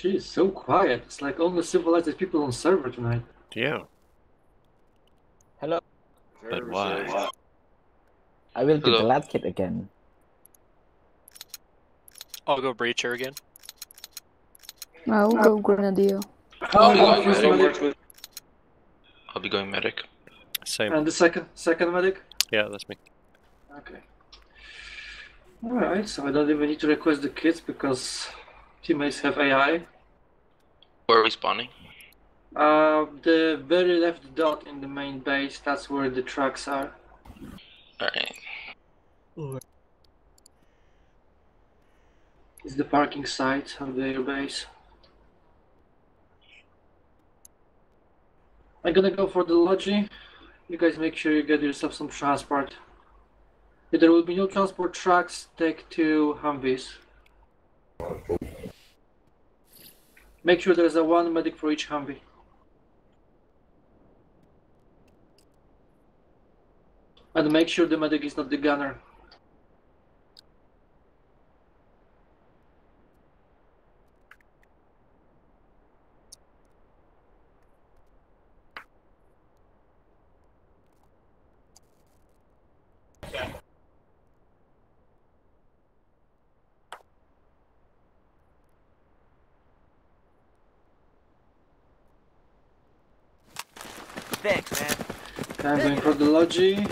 Jeez, so quiet. It's like only civilized people on server tonight. Yeah. Hello. But why? I will be Hello. the lad kid again. I'll go breacher again. I'll go Grenadier. I'll be Oh, going medic. medic. I'll be going medic. Same. And the second second medic? Yeah, that's me. Okay. Alright, so I don't even need to request the kids because teammates have AI. Where are we spawning? Uh, the very left dot in the main base, that's where the trucks are. Alright. It's the parking site of the air base. I'm gonna go for the logi. You guys make sure you get yourself some transport. If there will be no transport trucks, take two Humvees. Make sure there's a one medic for each Humvee. And make sure the medic is not the gunner. Thanks, man. I'm going for the logi.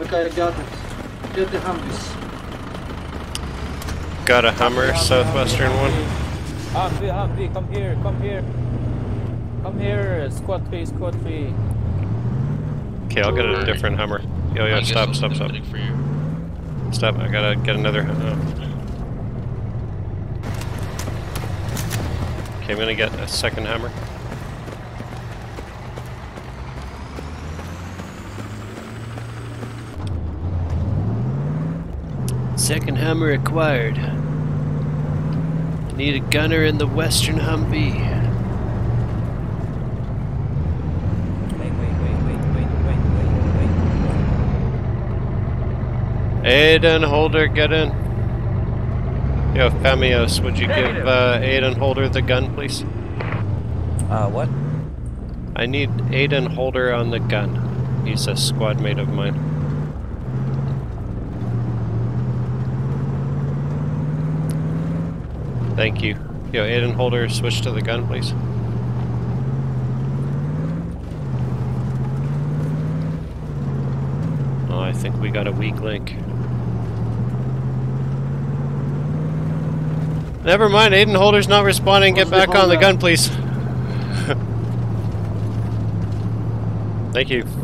Okay, I got it. Get the Humvees. Got a Hummer, southwestern one. Humvee, Humvee, come here, come here. Come here, squad 3, squad 3. Okay, I'll get a different Hummer. Yo, I yo, stop, stop, stop. medic For you. Stop, I gotta get another. Uh... Okay, I'm gonna get a second Hammer. Second Hammer acquired. Need a gunner in the Western Humvee. Wait, wait, wait, wait, wait, wait, wait, Aiden Holder, get in. Yo, Famios, would you give uh, Aiden Holder the gun, please? Uh, what? I need Aiden Holder on the gun. He's a squad mate of mine. Thank you. Yo, Aiden Holder, switch to the gun, please. Oh, I think we got a weak link. Never mind, Aiden Holder's not responding. Get back on the gun, please. Thank you.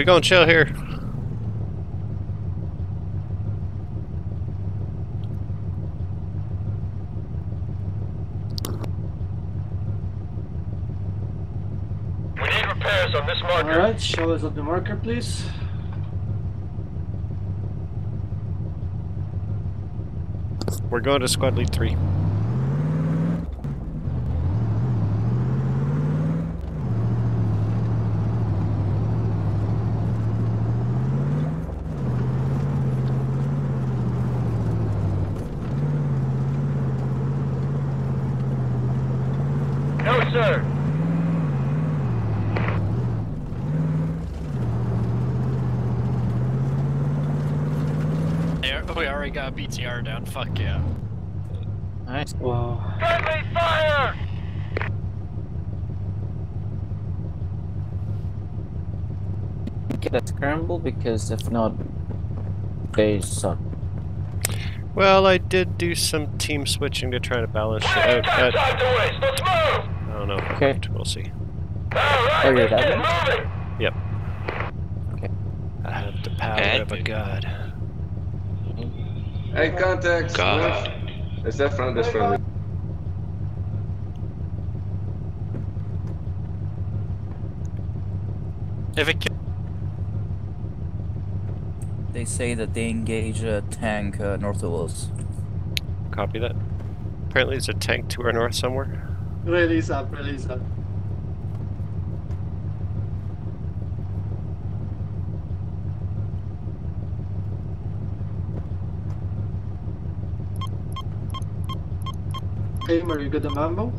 we gonna chill here. Alright, show us up the marker, please. We're going to squad lead 3. Got BTR down. Fuck yeah. Nice. Wow. Friendly fire! Get a scramble because if not, they suck. Well, I did do some team switching to try to balance it out. of but time to waste. Let's move! I don't know. if Okay. We'll see. Alright, Oh, you're let's that get one? moving! I have the power Okay. of a god. Hey, contacts. God. left. Is that front? That's friendly. If it ki- They say that they engage a tank uh, north of us. Copy that. Apparently, there's a tank to our north somewhere. Release up, release up. Hamer, you got the Mumble?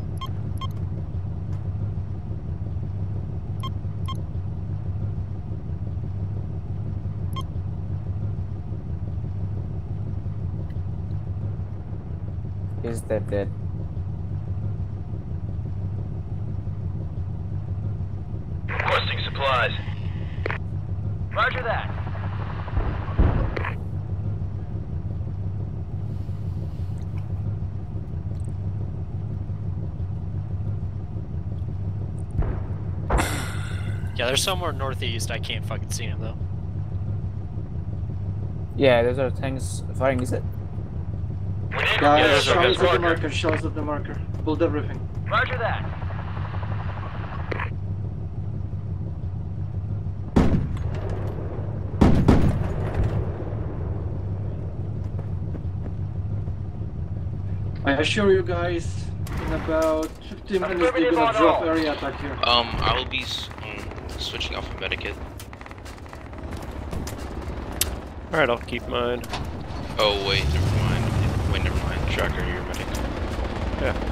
Is that dead? Yeah, there's somewhere northeast. I can't fucking see them though. Yeah, those are tanks firing. Is it? We Guys, there's a shots red at the marker. marker, shots at the marker. Build everything. Roger that. I assure you guys, in about 15 minutes they're gonna drop all. area attack here. Um, I will be s- switching off a medikit. Alright, I'll keep mine. Oh wait, never mind. Wait, never mind. Tracker, you're medic. Yeah.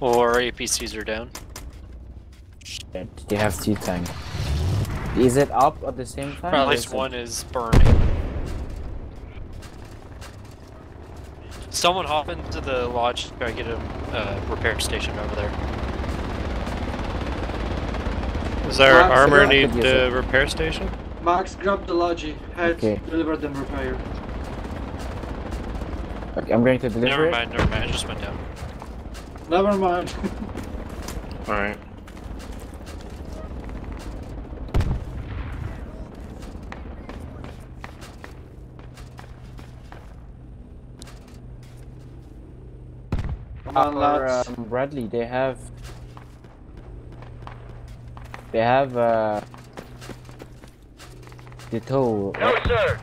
Or APCs are down. Shit, They have two tank. Is it up at the same time? Or at least is one is burning. Someone hop into the lodge. Try to get a uh, repair station over there. Does our Max, armor need use the it. repair station? Max, grab the logi, head, Okay. deliver them repair. Okay, I'm going to deliver Never it. mind. Never mind. I just went down. Never mind. Alright. Or, lads. um, Bradley, they have. They have uh. The tow. No, sir.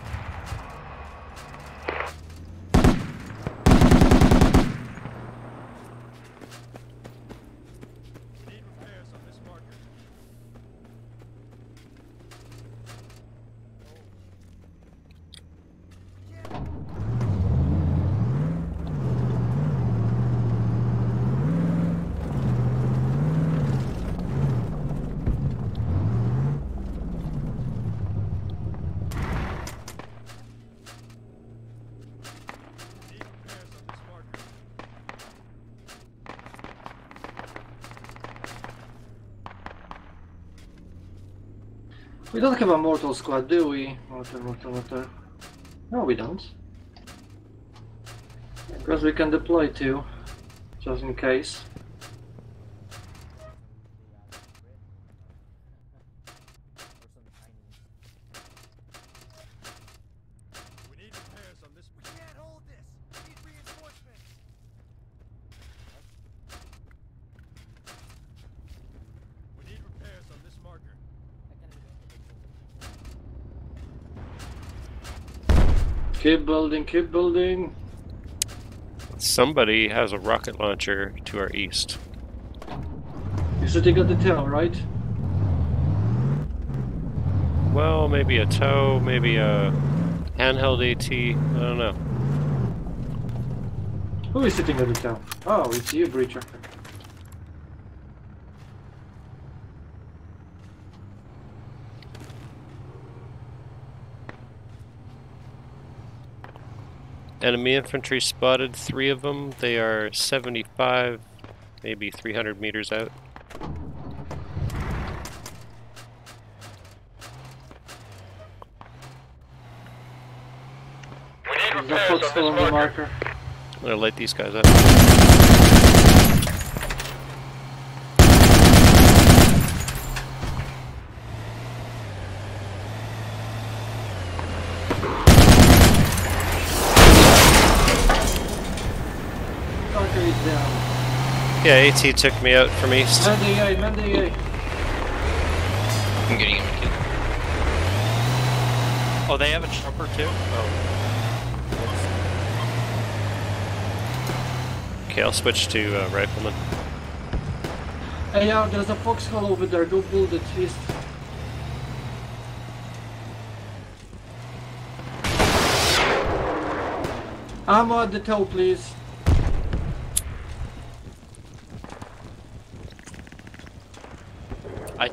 We don't have a mortal squad, do we? No, we don't. Because we can deploy two, just in case. We need repairs on this. We can't hold this. We need reinforcements. We need repairs on this marker. Keep building, keep building. Somebody has a rocket launcher to our east. You said you got the tail, right? well, maybe a tow, maybe a handheld AT. I don't know. Who is sitting at the town? Oh, it's you, Breacher. Enemy infantry spotted, three of them. They are 75, maybe 300 meters out. There's a footstool on the marker. I'm gonna light these guys up. Marker is down. Yeah, AT took me out from east. Man the AI, AI. I'm getting him a kill. Oh, they have a chopper too? Oh. Okay, I'll switch to uh, rifleman. Hey, yeah, there's a foxhole over there. Go build it, east. Ammo at the tow, please.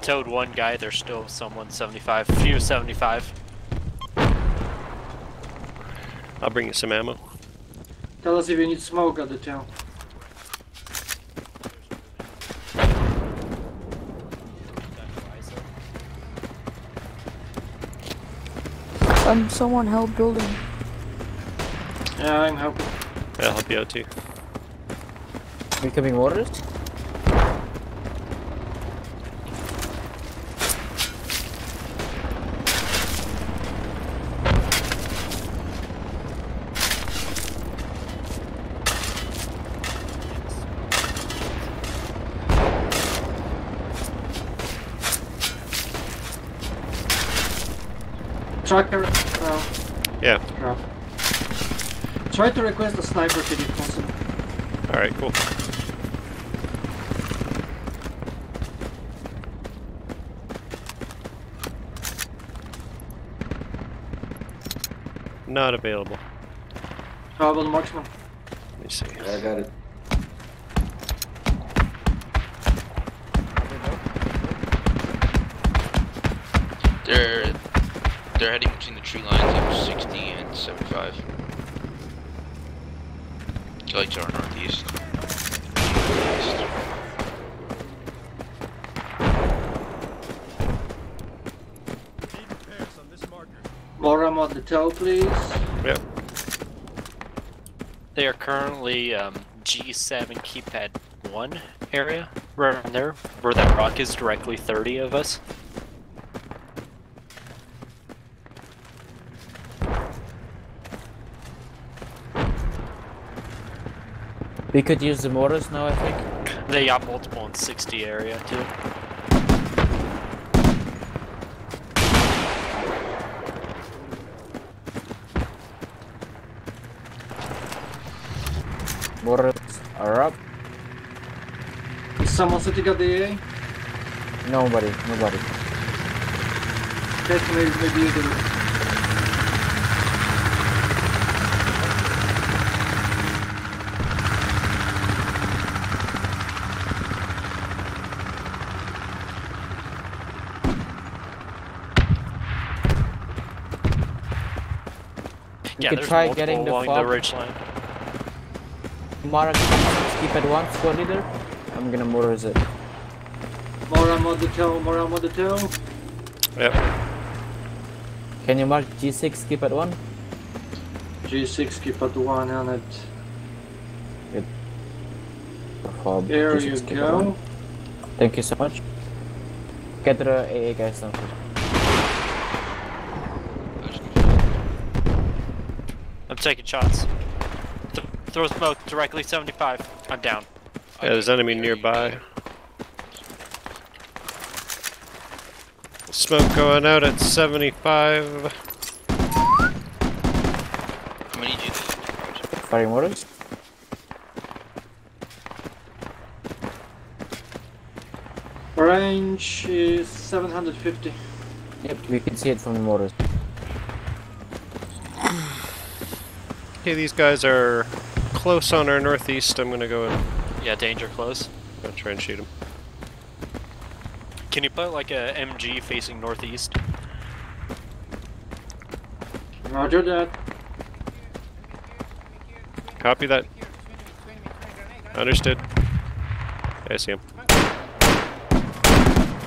Towed one guy, there's still someone 75. Few 75. I'll bring you some ammo. Tell us if you need smoke at the town. Um, someone help building. Yeah, I'm helping. Yeah, I'll help you out too. Incoming orders? Tracker. No. Yeah. No. Try to request a sniper kit if possible. Alright, cool. Not available. How about marksman? Let me see. I got it. They're they're heading between the tree lines of 60 and 75. Like to our northeast. East. Need repairs on this marker. More ammo at the tow, please. Yep. They are currently um, G7 keypad 1 area, right around there, where that rock is directly 30 of us. We could use the mortars now, I think. They got multiple in 60 area too. Mortars are up. Is someone sitting at the AA? Nobody, nobody. Okay, so maybe, maybe you do. Could there's try getting the along fog. the ridge line. Mark, keypad one, squad leader. I'm gonna mortars it. More ammo at the tow, more ammo the tow. Yep. Can you mark G6, keypad one? G6, keypad one on it. Fob, There G6, you keypad one. go. Thank you so much. Get the AA guys down first. Taking shots. Th- throw smoke directly 75. I'm down. Yeah, there's enemy nearby. Smoke going out at 75. How many do you need? Firing mortars. Range is 750. Yep, we can see it from the motors. Okay, these guys are close on our northeast. I'm gonna go and Yeah, danger close. go try and shoot them. Can you put like a MG facing northeast? Roger that. Copy that. Understood. I see him.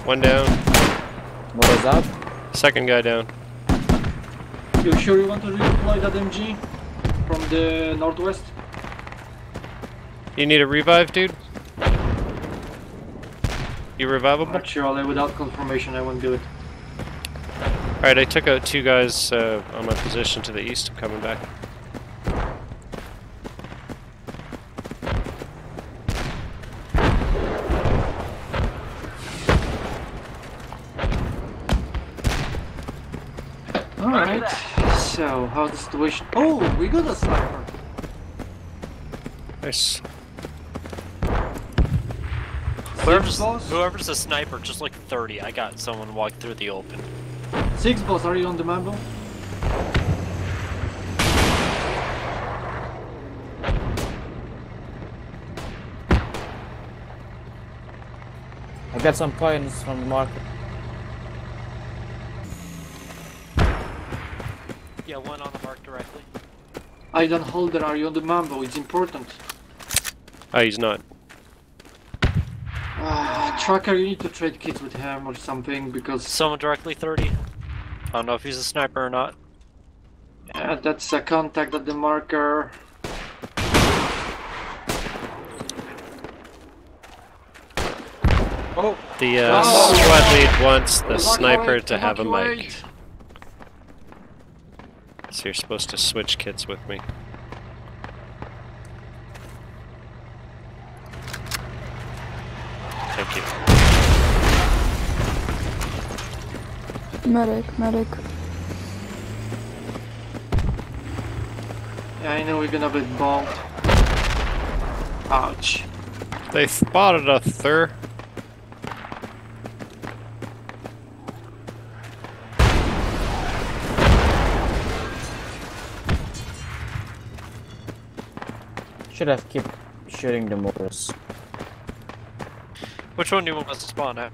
One down. Motors up. Second guy down. You sure you want to redeploy that MG from the northwest? You need a revive, dude? You revivable? Actually, without confirmation, I won't do it. Alright, I took out two guys uh, on my position to the east. I'm coming back. Alright, so how's the situation? Oh, we got a sniper. Nice. Whoever's, whoever's a sniper, just like 30. I got someone walk through the open. Six boss, are you on the Mumble? I got some coins from the market. Yeah, one on the mark directly. I don't hold that. Are you on the Mumble? It's important. Ah, he's not. Ah, tracker, you need to trade kits with him or something because Someone directly 30. I don't know if he's a sniper or not. Yeah, that's a contact at the marker. Oh, The uh, Oh. squad lead wants the Evacuate, sniper to have a mic. Evacuate. So you're supposed to switch kits with me. Thank you. Medic, medic. Yeah, I know we're gonna be bombed. Ouch. They spotted us, sir. Should have kept shooting the motors. Which one do you want us to spawn at?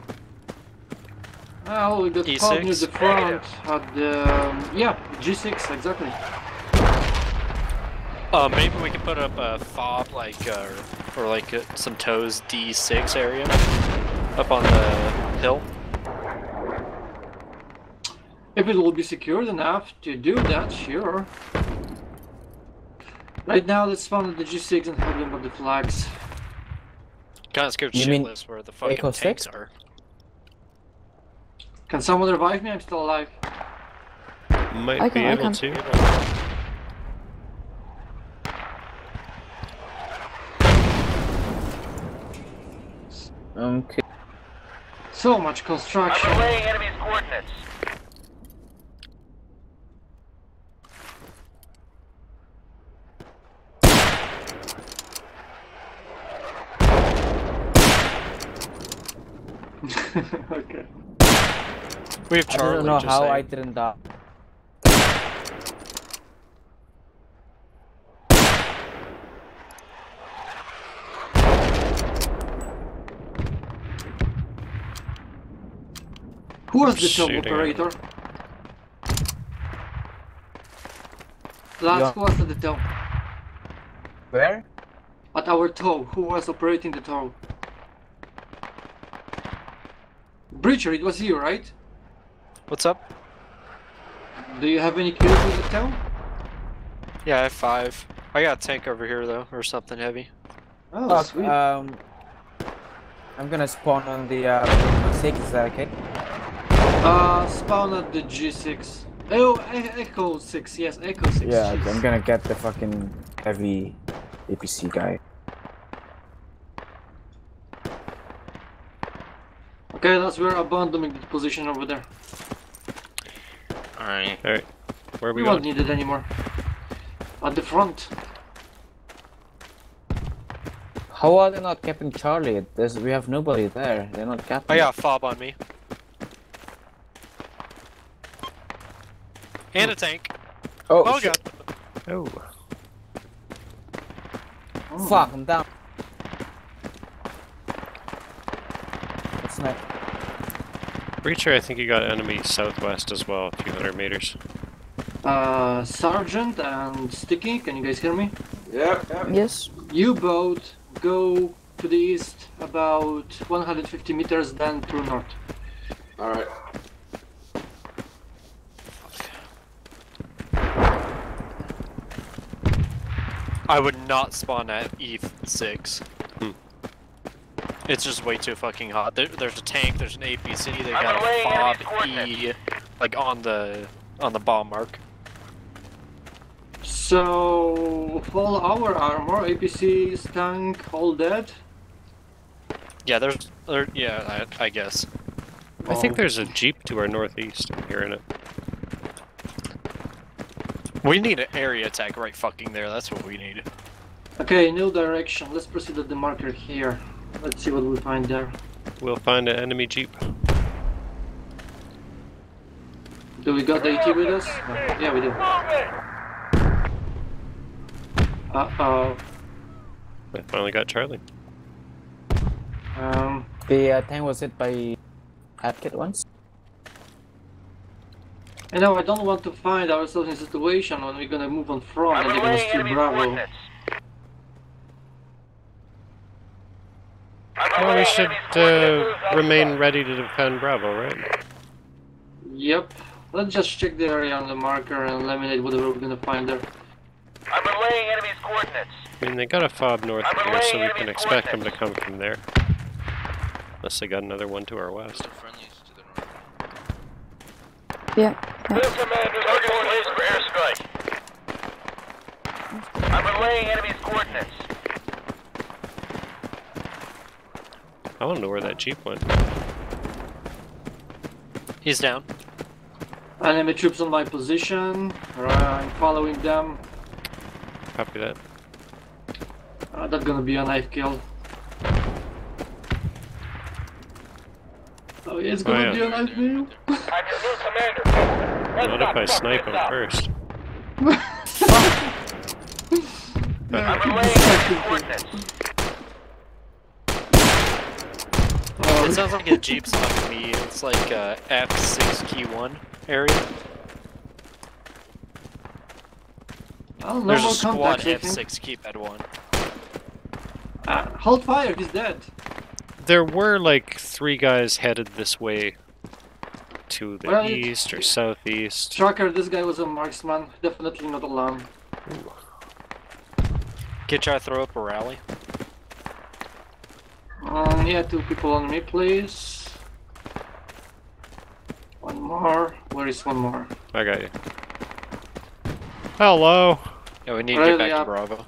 Oh, we got E6? found near the front at the um, yeah G6 exactly. Uh, maybe we can put up a fob, like, uh, or like uh, some toes D6 area up on the hill. If it will be secured enough to do that, sure. Right now, let's spawn the G6 and have them with the flags. Kind of scared You mean shitless where the fucking Echo tanks 6? are. Can someone revive me? I'm still alive. Might I be can- I able can. to. Okay. So much construction. enemy's coordinates. okay. We have Charlie. I don't know just how saying. I didn't die. Who was the top operator? Last Yeah. who was at the top? Where? At our tow. Who was operating the tow? Breacher, it was you, right? What's up? Do you have any kills in the town? Yeah, I have five. I got a tank over here though, or something heavy. Oh, Fuck, sweet. um, I'm gonna spawn on the uh, six. Is that okay? Uh, spawn at the G6. Oh, Echo 6, yes, Echo 6. Yeah, jeez. I'm gonna get the fucking heavy APC guy. Okay, that's we're abandoning the position over there. Alright. Alright. Where are We we won't need it anymore. At the front. How are they not capping Charlie? There's, we have nobody there. They're not capping. I got a fob on me. And a tank. Oh, Oh, shit. god. Oh. Oh. Fuck, I'm down. What's next? Breacher, I think you got enemy southwest as well, a few hundred meters. Uh, Sergeant and Sticky, can you guys hear me? Yep, yep. Yes. U-boat, go to the east about 150 meters, then true north. Alright. I would not spawn at E6. Hmm. It's just way too fucking hot. There, there's a tank, there's an APC, they got a fob E, like on the on the bomb mark. So, all our armor, APCs, tank, all dead. Yeah, there's, there, yeah, I, I guess. I think Oh. there's a jeep to our northeast. I'm hearing it. We need an area attack right fucking there. That's what we need. Okay, new direction. Let's proceed at the marker here. Let's see what we find there. We'll find an enemy jeep. Do we got the AT with us? No. Yeah, we do. Uh-oh. I finally got Charlie. Um, The uh, tank was hit by Adkit once. you know, I don't want to find ourselves in a situation when we're gonna move on front and they're gonna steal Bravo. Well, we should uh, remain ready to defend Bravo, right? Yep. Let's just check the area on the marker and eliminate whatever we're gonna find there. I'm relaying enemy's coordinates. I mean, they got a fob north I'm of here, so we can expect them to come from there. Unless they got another one to our west. Friendlies to the north. Yeah. Field commander, target release for airstrike. I'm relaying enemy's coordinates. I want to know where that jeep went. He's down. Enemy troops on my position. I'm following them. Copy that. Uh, that's gonna be a knife kill. Oh, yeah, it's Oh, gonna yeah. be a knife kill. I'm your new commander. What if I snipe him first? I'm relaying coordinates. Oh, It sounds like a jeep's on me. It's like uh, F6 key one area. well, There's a squad contact, I think. F6 keypad one. Uh, hold fire, he's dead. There were like three guys headed this way to the Well, east or southeast. Tracker, this guy was a marksman. Definitely not alone. Can try to throw up a rally? Um, yeah, two people on me, please. One more. Where is one more? I got you. Hello. Yeah, we need to Really get back up. to Bravo.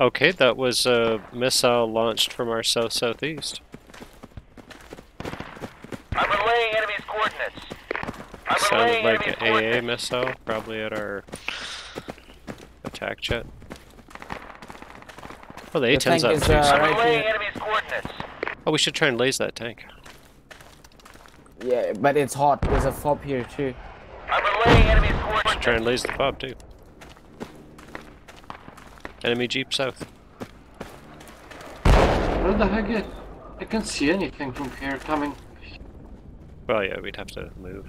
Okay, that was a missile launched from our south southeast. I'm relaying enemy's coordinates. I'm Sounded like an AA missile, probably at our attack jet. Oh, the The A-10's tank up is, too. uh, right here. enemy's coordinates. Oh, we should try and laze that tank. Yeah, but it's hot. There's a fob here too. I'm relaying enemy's Should try and coordinates. laze the fob too. Enemy jeep south. Where the heck is... I can't see anything from here coming. Well, yeah, we'd have to move.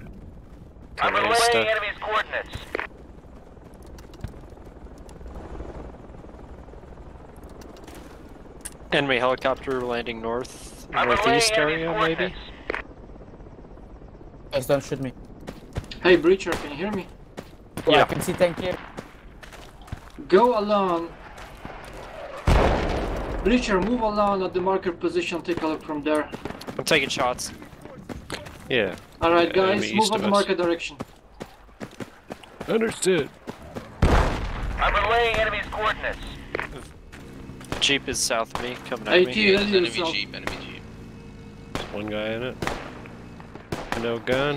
I'm Kinda relaying enemy's coordinates. Enemy helicopter landing north, northeast area, maybe? coordinates. Guys, don't shoot me. Hey, Breacher, can you hear me? Oh, Yeah. I can see tank here. Go along. Breacher, move along at the marker position. Take a look from there. I'm taking shots. Yeah. Alright, Yeah, guys, move on the marker direction. Understood. I'm relaying enemy's coordinates. Jeep is south of me, coming at AT, me. ready Enemy yourself. jeep, enemy jeep. There's one guy in it. No gun.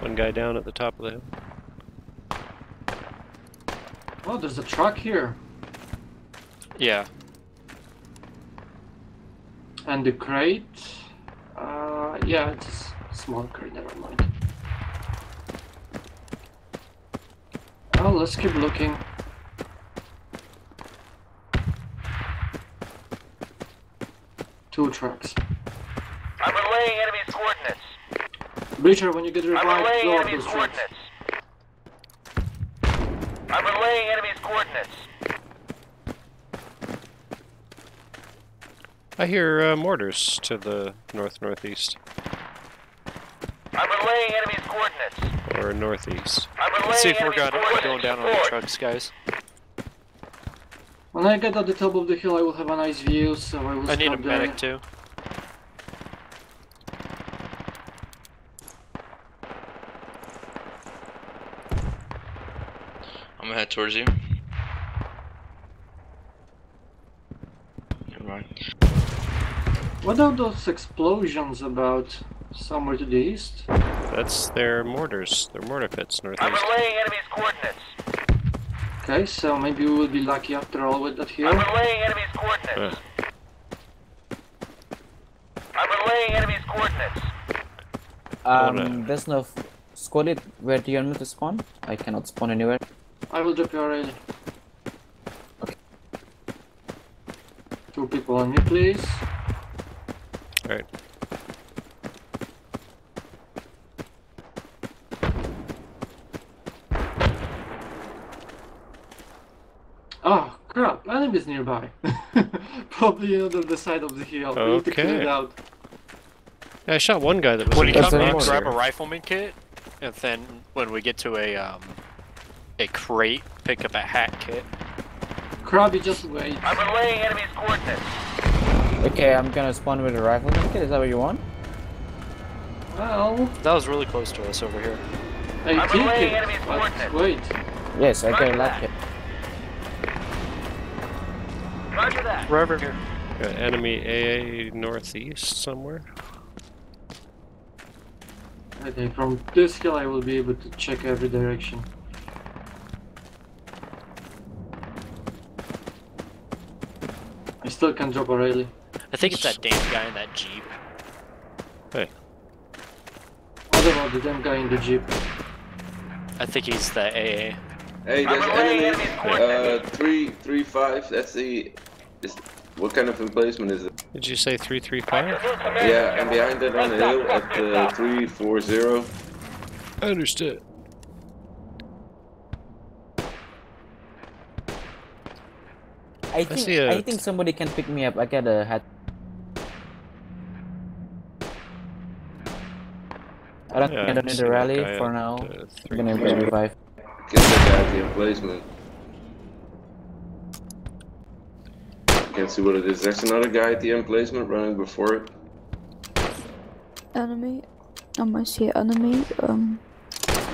One guy down at the top of the hill. Oh, there's a truck here. Yeah. And the crate. Uh, Yeah, it's a s- small car, never mind. Oh, let's keep looking. Two trucks. I'm relaying enemy coordinates. Breacher, when you get I'm revived, relaying blow up enemy those trucks. coordinates. I'm relaying enemy coordinates. I hear uh, mortars to the north northeast I'm relaying enemy coordinates. Or northeast. Let's see if we're going, going down on the trucks, guys. When I get at the top of the hill, I will have a nice view, so I will I need a there. medic too. I'm gonna head towards you. Never mind. What are those explosions about? Somewhere to the east? That's their mortars, their mortar pits I'm northeast. relaying enemy's coordinates. Okay, so maybe we will be lucky after all with that here. I'm relaying enemy's coordinates. I'm relaying enemy coordinates. Hold Um, there's no f- squad it. Where do you want me to spawn? I cannot spawn anywhere. I will drop you already. Okay. Two people on me, please. Alright. Oh, crap, enemies nearby. Probably on the other side of the hill. We need to clear it Okay. out. Yeah, I shot one guy that was When in you come in, mortar. grab a rifleman kit, and then when we get to a um, a crate, pick up a hat kit. Krabby, just wait. I'm relaying enemy coordinates. Okay, I'm gonna spawn with a rifle kit. Is that what you want? Well, That was really close to us over here. I I'm think relaying it, enemy but coordinates. wait. Yes, I got a Roger Roger that. We're over here. Got enemy AA northeast somewhere. Okay, from this hill I will be able to check every direction. I still can't drop a rally. I think it's that damn guy in that jeep. Hey. I don't know, the damn guy in the jeep. I think he's the AA. Hey, there's relaying enemy. enemy Uh, three, three, five. That's the. Is, what kind of emplacement is it? Did you say 335? Yeah, and behind that on the hill at uh, three, four, zero. I Understood. I think see a- I think somebody can pick me up. I got a hat. I don't Yeah, think I don't need seen a rally for now. uh, I'm gonna revive. Get that guy at the emplacement. Can't see what it is. There's another guy at the emplacement running before it. Enemy. I see enemy. Um,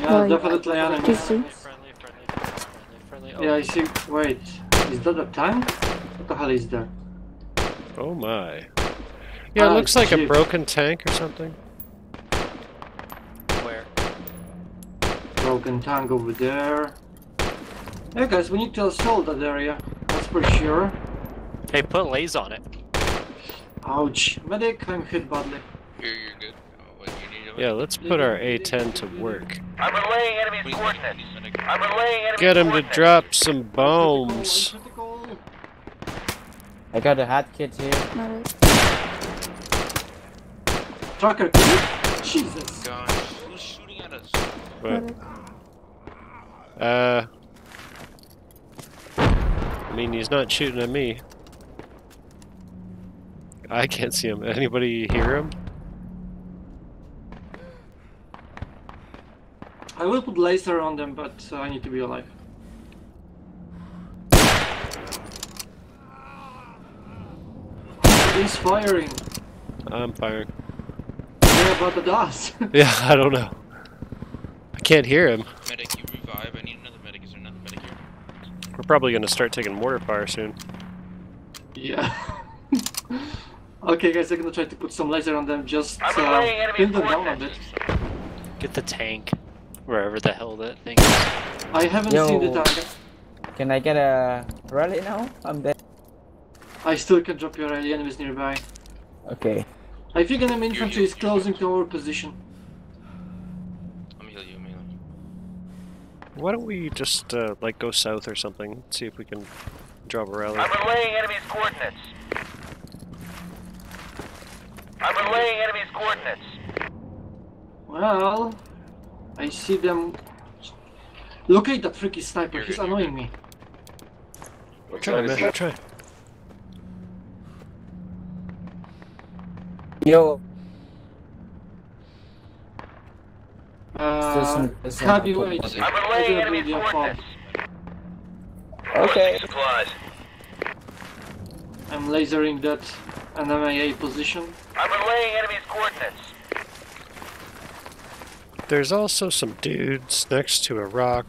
Yeah, Right. definitely enemies. GC. Friendly, friendly, friendly, friendly. Yeah, I see. Wait, is that a tank? What the hell is that? Oh my. Yeah, it Ah, looks like a broken tank or something. Where? Broken tank over there. Hey guys, we need to assault that area. That's for sure. Hey, put lays on it. Ouch. Medic, I'm hit badly. You're, you're good. Oh, what, you need a Yeah, let's put our A10 to work. I'm relaying enemy coordinates. I'm relaying enemy Get him to drop some bombs. I got a hat kit here. medic. Tracker, can? Jesus. Gosh, who's shooting at us? But, medic. uh, I mean, he's not shooting at me. I can't see him. Anybody hear him? I will put laser on them, but uh, I need to be alive. He's firing. I'm firing. Yeah, but the dust. Yeah, I don't know. I can't hear him. Medic, you revive. I need another medic. Is there another medic here? We're probably gonna start taking mortar fire soon. yeah. okay, guys, I'm gonna try to put some laser on them. Just uh, pin them down a bit. Get the tank. Wherever the hell that thing is. I haven't seen the Yo. tank. Can I get a rally now? I'm dead. I still can drop your rally, enemies nearby. Okay. I think enemy infantry is closing to our position. Let me heal you. Let me heal you. Why don't we just uh, like go south or something? See if we can drop a rally. I'm relaying enemy's coordinates. I'm relaying enemy's coordinates. Well, I see them. Locate at that freaky sniper. He's annoying me. What Try, side is man. he? Try. Yo, Uh, some- there's some- Cabby, wait. I'm relaying enemy's read your coordinates. Okay. Supplies. I'm lasering that NMAA position. I'm relaying enemy's coordinates. There's also some dudes next to a rock.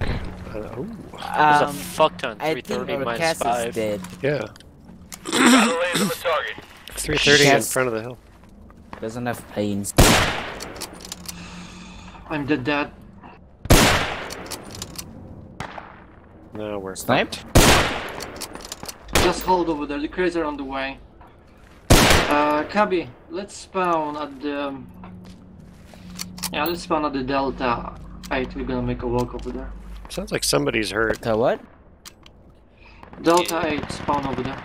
Uh, ooh, There's a Um, fuck ton. I think 330 our minus is 5. dead. yeah. Got a laser the target. 330 in front of the hill. Doesn't have planes. I'm the dead. No, we're Sniped? Just hold over there. The crates are on the way. Uh, Cabby, let's spawn at the. um, Yeah, let's spawn at the Delta 8. We're gonna make a walk over there. Sounds like somebody's hurt. The what? Delta 8, spawn over there.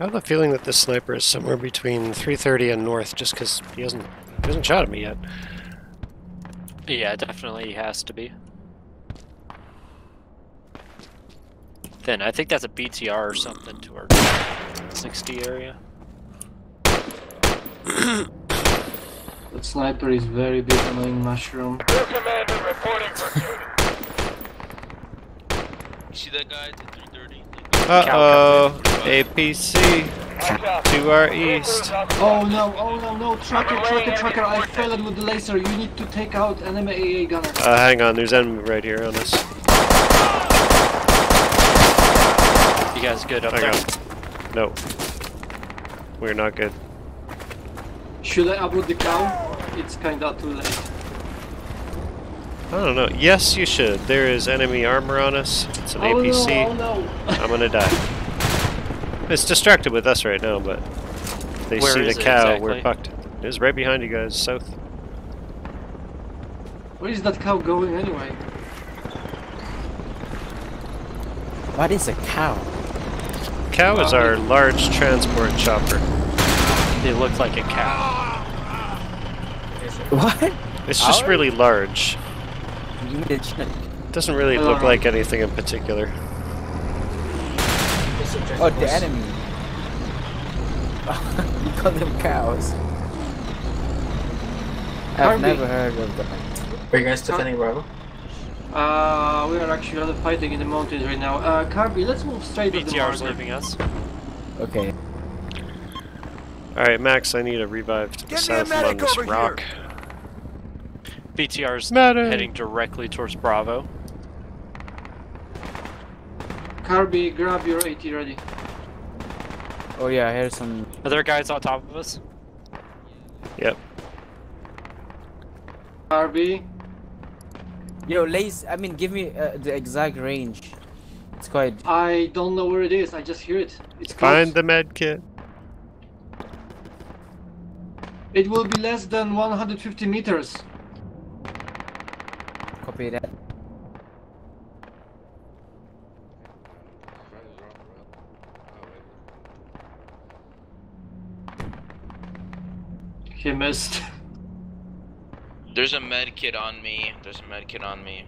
I have a feeling that this sniper is somewhere between 330 and north, just because he hasn't he hasn't shot at me yet. Yeah, definitely has to be. Then I think that's a BTR or something to our 60 area. That sniper is very big annoying mushroom. Your commander reporting pursuit. You see that guy at the 330? Uh oh, APC to our east. Oh no, oh no, no, tracker, tracker, tracker, I failed with the laser. You need to take out enemy AA gunner. Uh, hang on, there's enemy right here on us. You guys good up Hang there? on. No, we're not good. Should I upload the cow? It's kinda too late. I don't know. Yes, you should. There is enemy armor on us. It's an oh APC. no, oh no. I'm gonna die. It's distracted with us right now, but they Where see the is it cow. We're fucked. It's right behind you guys, south. Where is that cow going anyway? What is a cow? Cow is our large transport chopper. They look like a cow. What? It's just really large. You mean it's not- It doesn't really look like anything in particular. Oh, the enemy. you call them cows. I've Harvey. never heard of that. Are you guys defending Bravo? Uh, we are actually rather fighting in the mountains right now. Uh, Carby, let's move straight to the BTR's marker. leaving us. Okay. Alright, Max, I need a revive to the south on this rock. BTR's Medic. heading directly towards Bravo. Carby, grab your AT ready. Oh yeah, here's some. Are there guys on top of us? Yep. Carby, Yo, lace. I mean, give me uh, the exact range. It's quite. I don't know where it is. I just hear it. It's close. Find the med kit. It will be less than 150 meters. Copy that. He missed. There's a med kit on me. There's a med kit on me.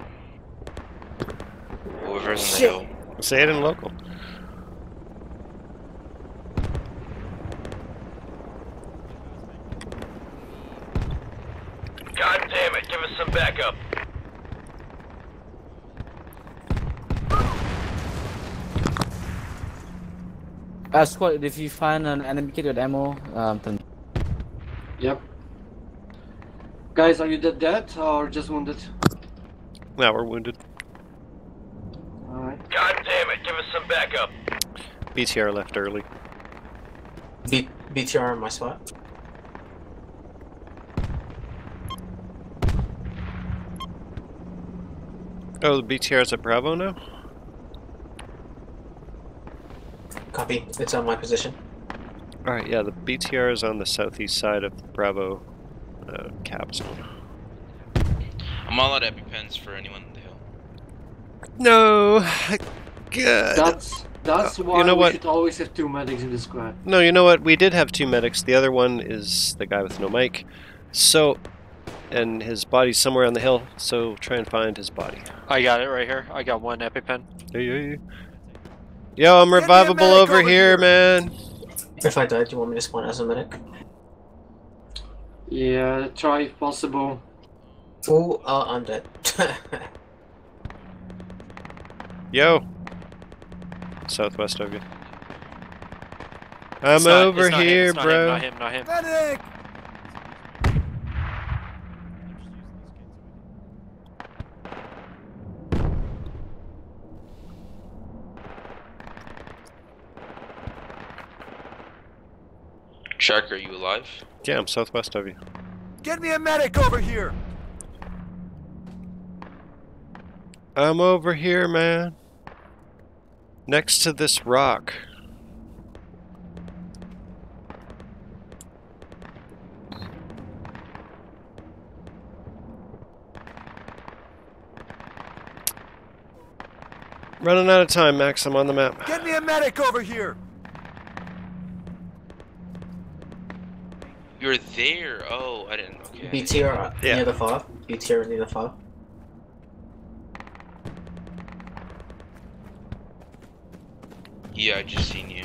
Whoever's in the hill. Say it in local. God damn it, give us some backup. Uh, squad, if you find an enemy kit with ammo, um, then Yep. Guys, are you dead dead or just wounded? Now we're wounded. Alright. God damn it, give us some backup. BTR left early. B- BTR in my spot. Oh, the BTR's at Bravo now? Copy. It's on my position. Alright, yeah, the BTR is on the southeast side of the Bravo uh, cap zone. I'm all out of EpiPens for anyone in the hill. No! Good! That's that's Uh, why you know we what? should always have two medics in the squad. No, you know what? We did have two medics. The other one is the guy with no mic. So, and his body's somewhere on the hill, so try and find his body. I got it right here. I got one EpiPen. Hey, hey. Yo, I'm revivable over, here, man. If I die, do you want me to spawn as a medic? Yeah, try if possible. Oh, uh, I'm dead. Yo. Southwest of you. I'm It's not- over it's not him, here, not him, bro. Not him, not Shark, are you alive? Yeah, I'm southwest of you. Get me a medic over here! I'm over here, man. Next to this rock. Running out of time, Max. I'm on the map. Get me a medic over here! You're there. Oh, I didn't. Okay. BTR Yeah. near the fob. BTR near the fob. Yeah, I just seen you.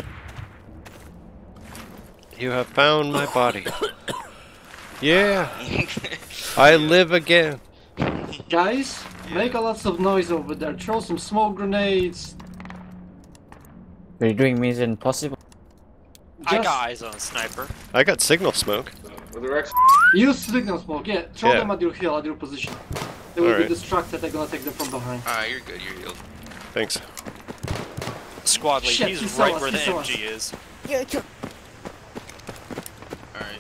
You have found my body. Yeah, I live again. Guys, make a lots of noise over there. Throw some smoke grenades. We're doing Mission Impossible. I got eyes on a sniper. I got signal smoke. Well, use signal smoke. Yeah, throw Yeah. them at your hill, at your position. They will Alright. be distracted. They're gonna take them from behind. Ah, you're good. You're healed. Thanks. Squad lead, Shit, he's he right us, where he the saw us. MG is. Alright.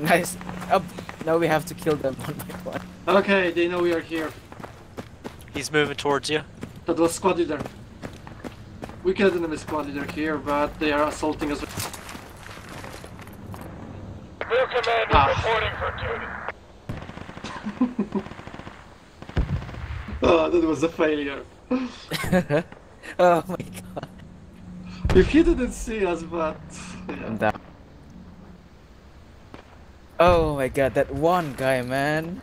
Nice. Up. Now we have to kill them one by one. Okay, they know we are here. He's moving towards you. That was squad leader. We killed enemy squad leader here, but they are assaulting us. New commander Ah. reporting for duty. Oh, that was a failure. oh my god. If he didn't see us, but yeah. I'm down. Oh my god, that one guy, man.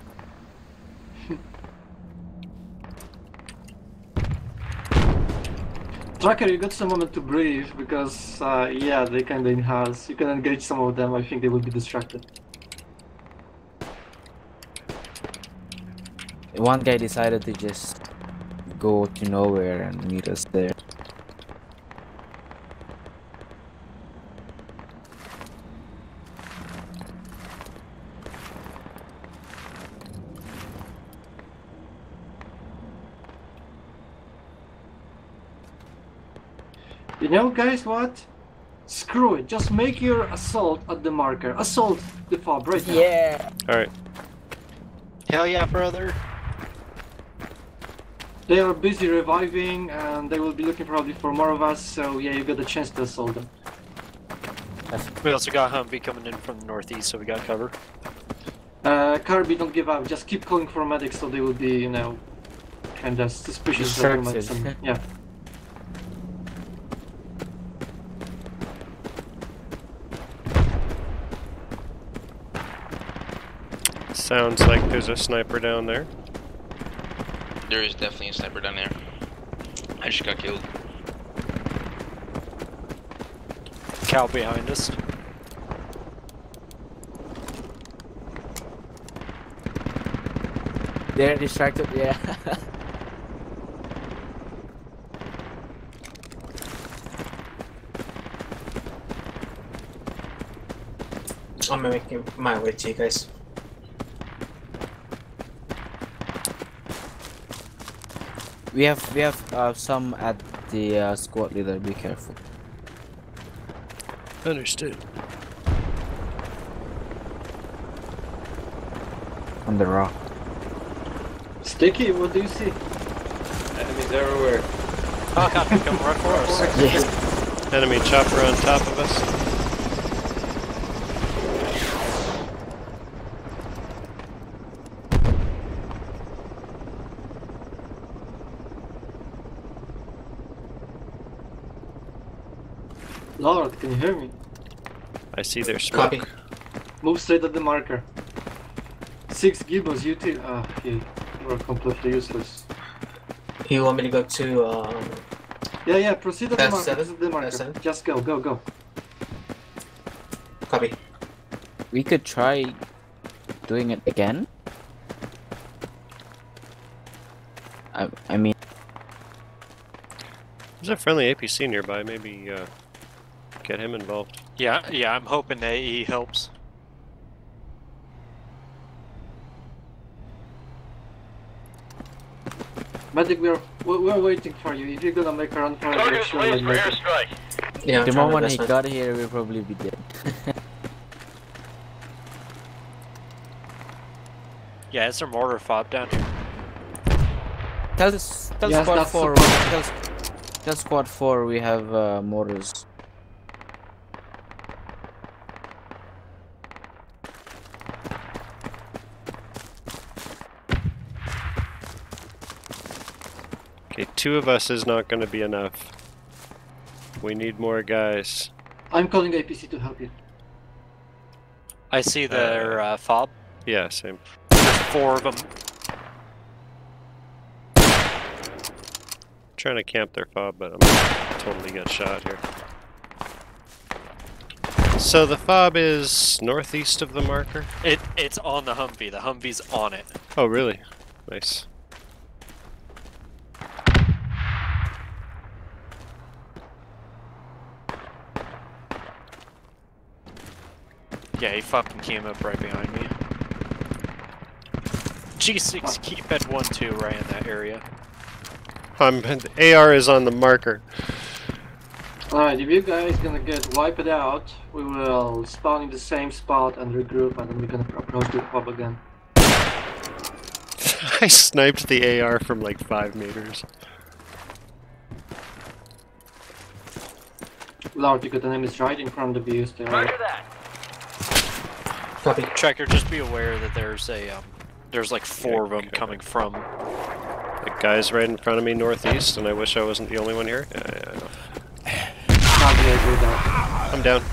Tracker, you got some moment to breathe because, uh, yeah, they kinda in house. You can engage some of them. I think they will be distracted. One guy decided to just go to nowhere and meet us there. Know, guys, what? Screw it. Just make your assault at the marker. Assault the fob right now. Yeah. Alright. Hell yeah, brother. They are busy reviving, and they will be looking probably for more of us. So yeah, you got a chance to assault them. We also got Humvee coming in from the northeast, so we got cover. Uh, Kirby, don't give up. Just keep calling for medics, so they will be, you know, kind of suspicious of your Yeah. Sounds like there's a sniper down there. There is definitely a sniper down there. I just got killed. Cow behind us. They're distracted, yeah. I'm making my way to you guys. We have we have uh, some at the uh, squad leader. Be careful. Understood. On the rock. Sticky, what do you see? Enemies everywhere. Oh god, they're right for us. Yeah. Enemy chopper on top of us. Lord, can you hear me? I see their smoke. Copy. Move straight at the marker. Six Gibbons, you too. Ah, you, you are completely useless. You want me to go to um Yeah, yeah, proceed at the marker. seven? Proceed at the marker. That's seven? Just go, go, go. copy? We could try doing it again. I, I mean, There's a friendly APC nearby. Maybe uh, get him involved. Yeah, yeah, I'm hoping AE helps. Medic, we are we we are waiting for you. If you're gonna make a run for it, make Target's sure you placed make it. Yeah, I'm the moment he got here, we'll probably be dead. Yeah, is there mortar fob down here? Tell this, tell Yes, squad that's four, tell, tell squad four we have uh, mortars. Two of us is not going to be enough. We need more guys. I'm calling APC to help you. I see their uh, fob. Yeah, same. Four of them. trying to camp their fob, but I'm totally get shot here. So the fob is northeast of the marker? It it's on the Humvee. The Humvee's on it. Oh, really? Nice. Yeah, he fucking came up right behind me. G6, keep at 1-2 right in that area. Um, the AR is on the marker. Alright, if you guys gonna get wiped out, we will spawn in the same spot and regroup, and then we're gonna approach the pub again. I sniped the AR from like five meters. Lord, you got enemies right in front of you. Stay away. Roger that. Copy. Tracker, just be aware that there's a um, there's like four of them Okay. coming from. The guy's right in front of me northeast, and I wish I wasn't the only one here. Yeah, yeah, I know. Can't be able to that. I'm down.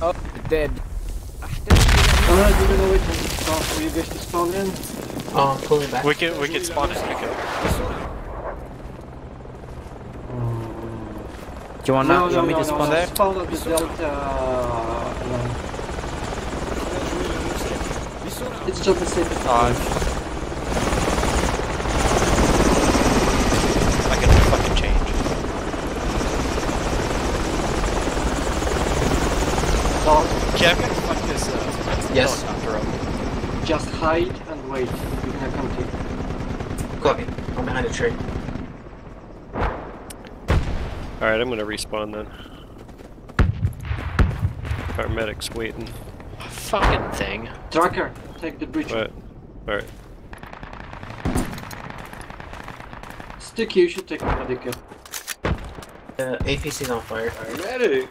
Oh, dead. Alright, we're gonna wait for spawn for you guys to spawn in. Um, pulling back. We can we can spawn it. We can. Do you want, no, you no, want me no, to no, spawn no, there? Spawn at the delta. uh, line. It's just the safest. Uh, I can fucking change. Lord, Jeff, fuck this. Uh, Yes. helicopter up. just hide and wait. We're gonna come to. Copy. I'm behind a tree. Alright, I'm gonna respawn then. Paramedic's waiting. Fucking thing. Tracker, take the bridge. What? Alright. Sticky, you should take the medikit. The APC's on fire. Medic!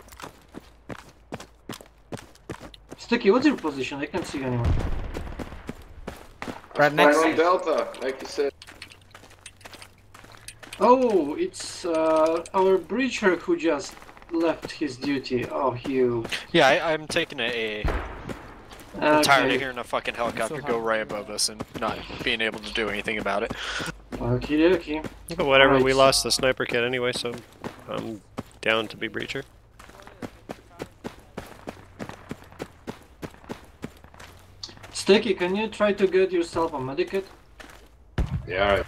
Sticky, what's your position? I can't see anyone. Right Right next. on Delta, like you said. Oh, it's uh, our breacher who just left his duty. Oh, you. Yeah, I, I'm taking a. I'm tired of hearing a fucking helicopter go right above us and not being able to do anything about it. Okie dokie. But whatever, we lost the sniper kit anyway, so I'm down to be breacher. Sticky, can you try to get yourself a medikit? Yeah, alright.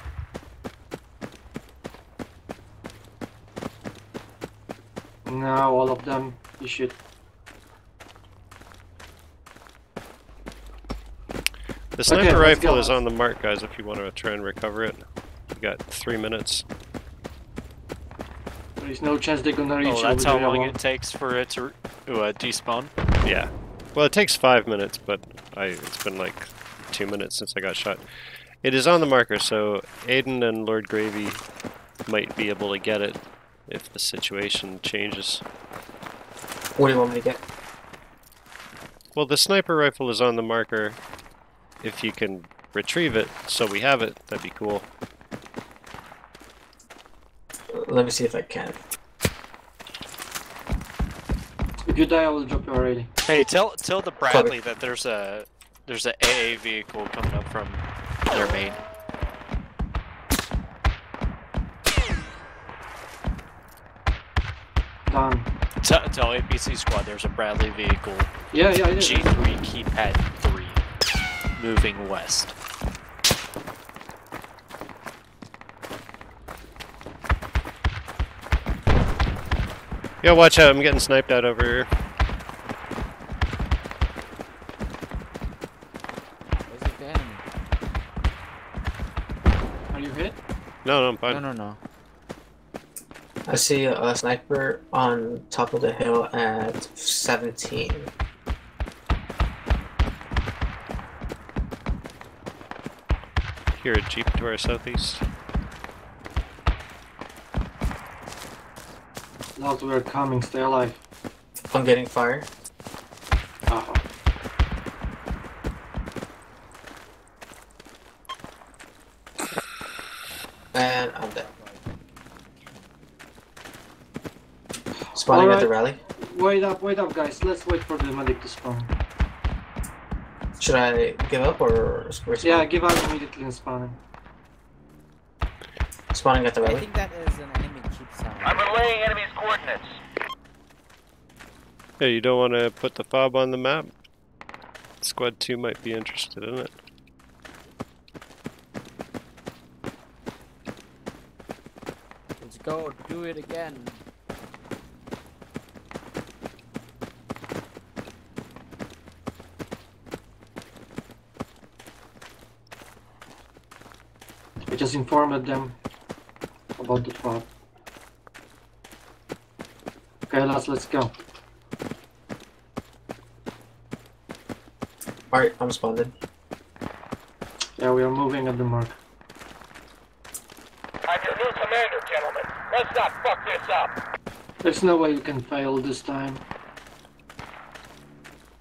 No, all of them. You should. The sniper let's rifle is on the mark, guys, if you want to try and recover it. You got three minutes. There is no chance they're gonna reach Oh, that's how long it takes for it to uh, despawn. Yeah. Well, it takes five minutes, but I it's been like two minutes since I got shot. It is on the marker, so Aiden and Lord Gravy might be able to get it if the situation changes. What do you want me to get? Well, the sniper rifle is on the marker. If you can retrieve it, so we have it, that'd be cool. Let me see if I can. If you die, I will drop you already. Hey, tell tell the Bradley that there's a there's a AA vehicle coming up from their main. Done. T tell APC squad there's a Bradley vehicle. Yeah, yeah, I did. G3 keypad 3 moving west. Yeah, watch out, I'm getting sniped out over here. Where's the enemy? Are you hit? No, no, I'm fine. No, no, no. I see a sniper on top of the hill at 17. Here, a jeep to our southeast. Loud, we're coming. Stay alive. I'm getting fire. Oh. And I'm dead. Spawning at the rally. Wait up, wait up, guys. Let's wait for the medic to spawn. Should I give up or respawn? Yeah, give up immediately and spawn. Spawning at the I rally. think that is an enemy cheap sound. I'm relaying enemy's coordinates. Hey, you don't want to put the fob on the map? Squad 2 might be interested in it. Let's go, do it again. Just informed them about the fraud. Okay, let's let's go. Alright, I'm spawned. Yeah, we are moving at the mark. I'm your new commander, gentlemen. Let's not fuck this up. There's no way you can fail this time.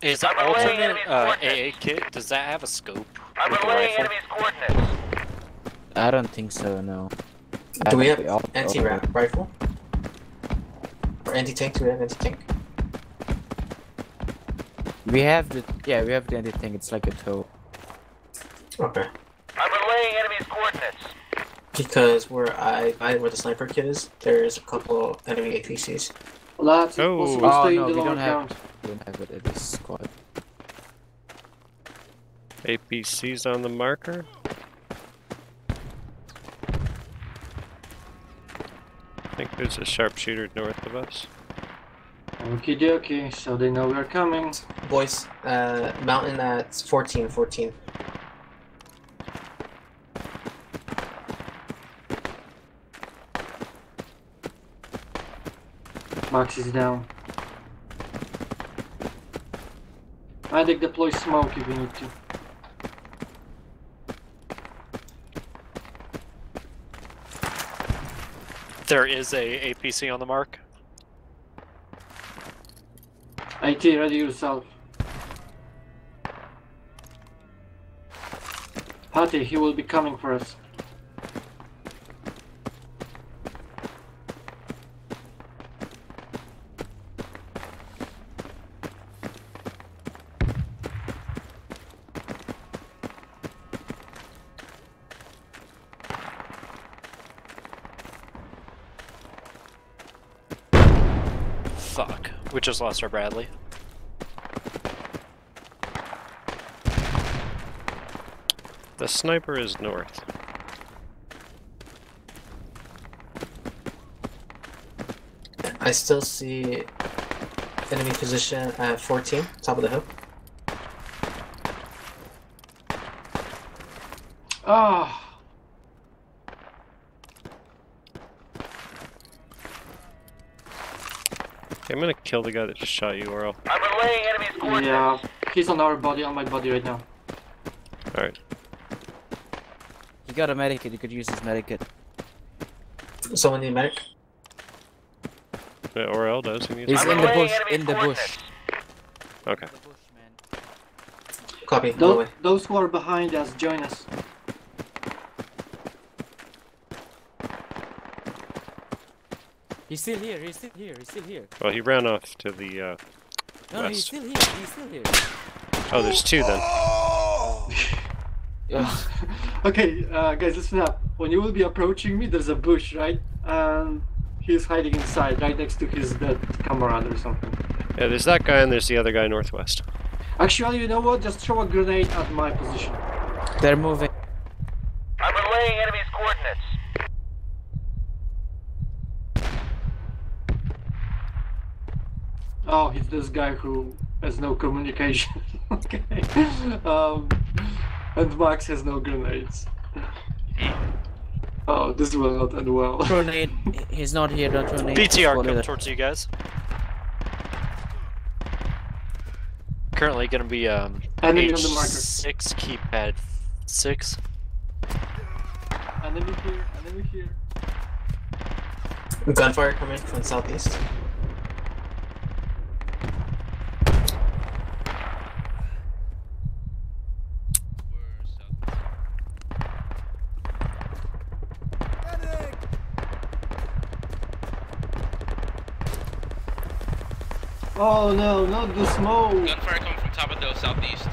Is the I'm relaying alternate uh. AA kit, does that have a scope? I'm with relaying rifle? enemy's coordinates. I don't think so, no. I Do we have all- anti-ram rifle? Or anti-tank? Do we have anti-tank? We have the yeah, we have the anti-tank. It's like a tow. Okay. I'm relaying enemy's coordinates. Because where I, I where the sniper kit is, there's a couple enemy APCs. Well, that's Oh. impossible. Oh, Stay no, we don't have- We don't have it at this squad. APC's on the marker. Think there's a sharpshooter north of us. Okie dokie, so they know we're coming. Boys, uh, mountain at 14, 14. Max is down. Medic deploy smoke if we need to. There is a APC on the mark. IT, ready yourself. Patty, he will be coming for us. Fuck. We just lost our Bradley. The sniper is north. I still see enemy position at 14, top of the hill. Ah, Okay, I'm gonna kill the guy that just shot you, Orel. I'm relaying enemy's coordinates. yeah, he's on our body, on my body right now. Alright. He got a medikit. You could use his medikit. Someone need medic? Yeah, Orel does. He needs He's in the bush. In the bush. Okay. The bush. Copy. Go Those, away. those who are behind us, join us. He's still here. He's still here. He's still here. Well, he ran off to the. Uh... No, no, he's West. still here. He's still here. Oh, there's two then. Yeah. Okay, uh, guys, listen up. When you will be approaching me, there's a bush, right? And he's hiding inside, right next to his dead comrade or something. Yeah, there's that guy and there's the other guy northwest. Actually, you know what? Just throw a grenade at my position. They're moving. I'm relaying enemy's coordinates. Oh, he's this guy who has no communication. okay. Um, and Max has no grenades. Oh, this will not end well. Grenade. He's not here. Don't grenade. BTR Follow come towards you guys. Currently gonna be um Enemy on the marker. six keypad six. Enemy here, enemy here. Gunfire coming from southeast. Oh no, not the smoke! Gunfire coming from top of the southeast.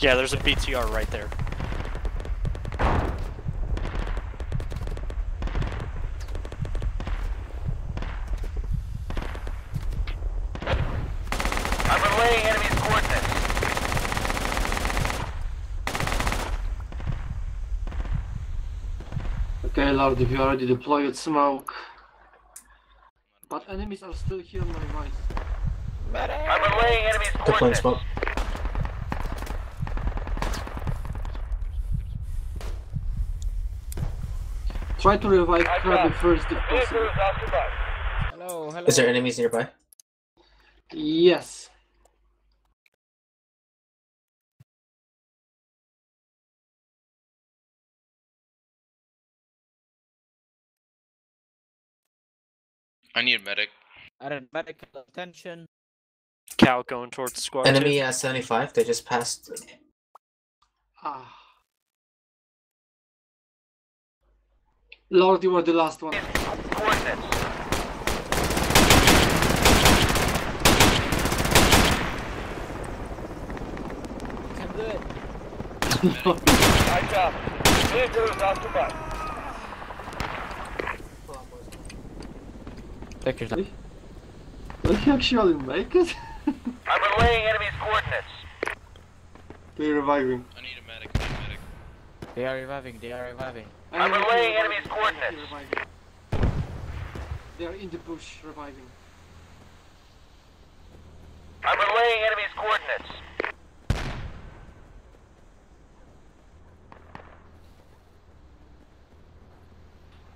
Yeah, there's a BTR right there. I'm relaying enemy's coordinates. Okay, Lord, if you already deployed smoke. But enemies are still here on my right. I'm relaying enemy's Deploying coordinates. smoke. Try to revive I Krabby first if possible. Hello, hello. Is there enemies nearby? Yes. I need a medic. I need medical attention. Cal going towards squad. Enemy at 75. They just passed. Ah. Lord, you were the last one. Coordinates. Can do it. I copy. Vehicles occupied. Take your time. Will he actually make it? I'm relaying enemy's coordinates. They're reviving. I need a medic. I need a medic. They are reviving. They are reviving. I'm relaying enemy's reviving. coordinates. They are in the bush reviving. I'm relaying enemy's coordinates.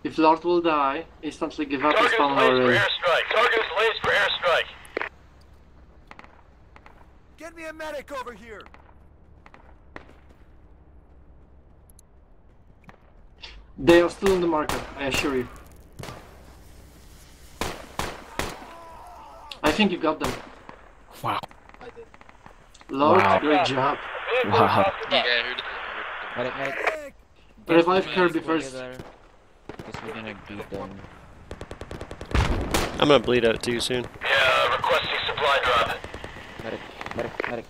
If Lord will die, instantly give up and Target spawn for already. airstrike. Target is laid for airstrike. Get me a medic over here. They are still on the market, I assure you. I think you got them. Wow. I did. Lord, Wow. great job. Vehicles Wow. Yeah, occupied. I. I heard. Medic, medic. Medic. Revive Kirby we're first. Together. Guess we're gonna beat them. I'm gonna bleed out too soon. Yeah, requesting supply drop. Medic, medic, medic.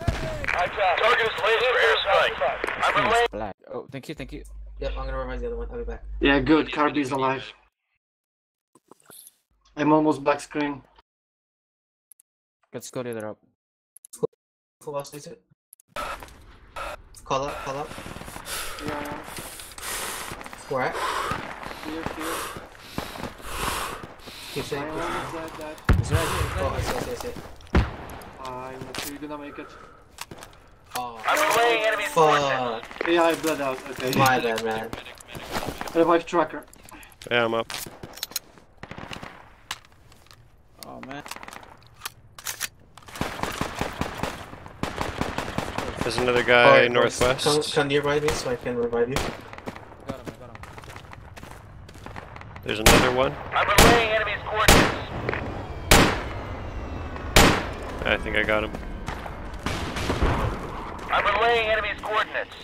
I copy. Target is laid for airstrike. I'm Screen is relaying. black. Oh, thank you, thank you. Yep, I'm gonna revive the other one. I'll be back. Yeah, good. Carby's alive. I'm almost black screen. Let's go to the other up. Who else needs it? Call up, call up. Yeah, Where at? here, here. Keep I saying. keep saying. that. It's right here. It's Oh, I see. I see, I see. I'm not sure you're gonna make it. Oh, I'm relaying enemy's coordinates. fuck. Yeah, I bled out. Okay. My bad, man. Revive tracker. Yeah, I'm up. Oh man. There's another guy Alright, northwest. Come, come nearby me so I can revive you. Got him, I got him. There's another one. I'm relaying enemy's coordinates. I think I got him. I'm relaying enemy's coordinates.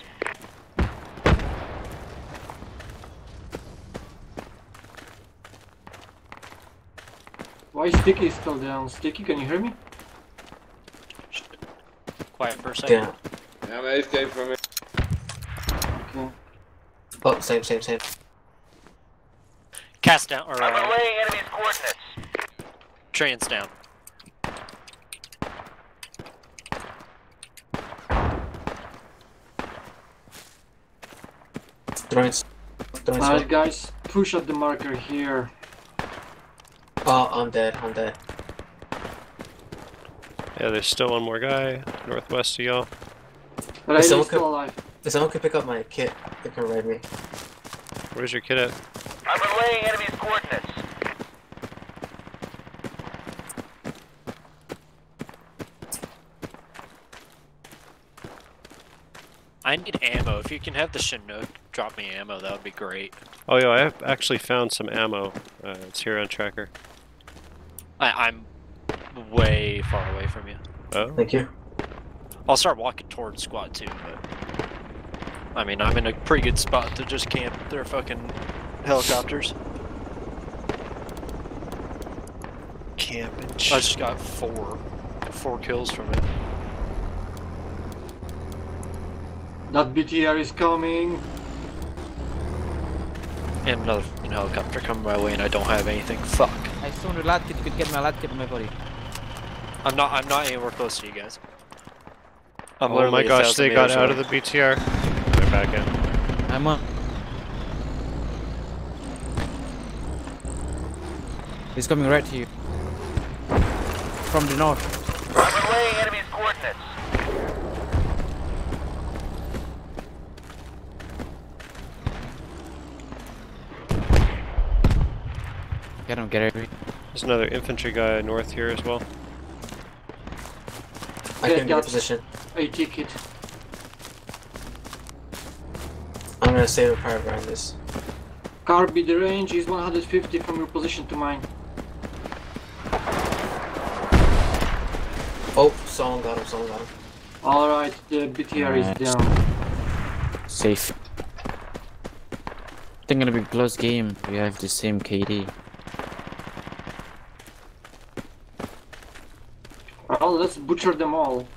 Why Sticky is Sticky still down? Sticky, can you hear me? Quiet for a second. Yeah. Yeah, I'm AFK from it. Okay. Oh, same, same, same. Cast down, or I'm uh, relaying enemy's coordinates. trains down. Throwing, s- throwing Alright guys, push at the marker here. Oh, I'm dead. I'm dead. Yeah, there's still one more guy northwest of y'all. But someone is still alive. If someone could pick up my kit, they can revive me. Where's your kit at? I'm relaying enemy's coordinates. I need ammo. If you can have the Chinook drop me ammo, that would be great. Oh, yeah, I have actually found some ammo. Uh, it's here on tracker. I, I'm way far away from you. Oh, Thank you. I'll start walking towards squad two, but I mean I'm in a pretty good spot to just camp their fucking helicopters. camping. I just got four, four kills from it. That BTR is coming. And another fucking helicopter coming my way, and I don't have anything. Fuck. I soon LAT kit could get my LAT kit, my buddy. I'm not. I'm not anywhere close to you guys. I'm Oh my literally a gosh, thousand they got meters out of the BTR. They're back in. I'm on. He's coming right to you. From the north. I'm relaying enemy's coordinates. Get him, get it. There's another infantry guy north here as well. I Yeah, can get a got- position. A ticket. I'm gonna save a power behind this. Carby, the range is 150 from your position to mine. Oh, someone got him, someone got him. Alright, the BTR is down. Safe. I think gonna be close game. We have the same KD. Well, let's butcher them all.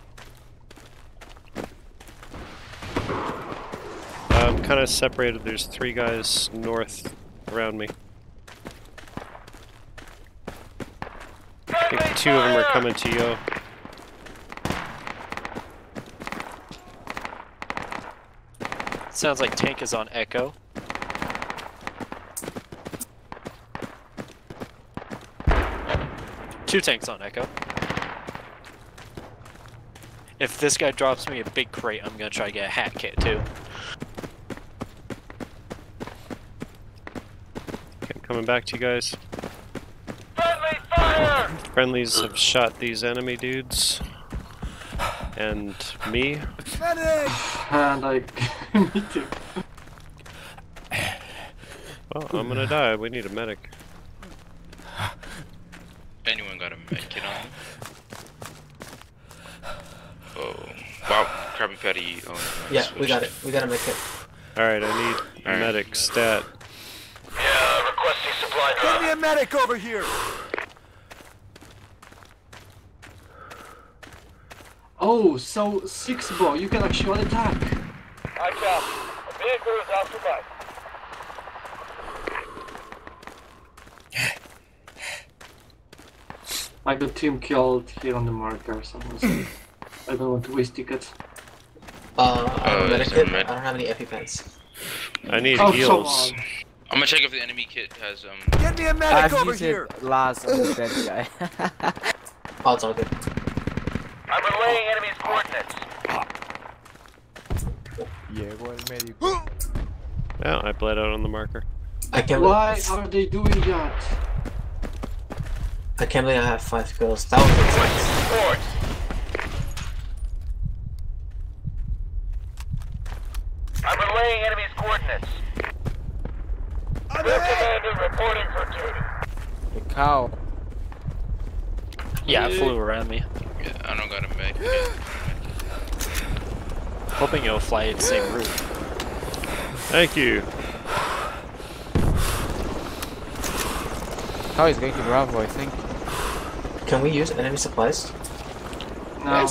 I'm kind of separated. There's three guys north around me. I think two of them are coming to you. Sounds like tank is on Echo. Two tanks on Echo. If this guy drops me a big crate, I'm gonna try to get a HAT kit too. Okay, I'm coming back to you guys. Friendly fire! Friendlies have shot these enemy dudes. And me. Medic! And I... me too. Well, I'm gonna die. We need a medic. Anyone got a med kit on? Oh, wow, Krabby Patty. Oh, no, Yeah, switched. we got it. We got a make it. Alright, I need a Alright. medic stat. Yeah, requesting supply Get drop. me a medic over here! Oh, so six bow, you can actually attack. I copy. A vehicle is out back. I got team killed here on the marker, so I'm gonna say- I don't want to waste tickets. Uh, I have Uh, a medic is there kit. med- I don't have any EpiPens. I need Oh, heals. I'm gonna check if the enemy kit has um. Get me a medic I've over used here! it last on the dead guy. Oh, it's all good. I'm relaying enemy's coordinates. Yeah, I bled out on the marker. I can't. Why believe, are they doing that? I can't believe I have five kills. That was Support. relaying enemy's coordinates. Rear commander reporting for duty. The cow. Yeah, it flew around me. Yeah, I don't got a med. Hoping you'll fly at the same route. Thank you. Cow is going to Bravo, I think. Can we use enemy supplies? No.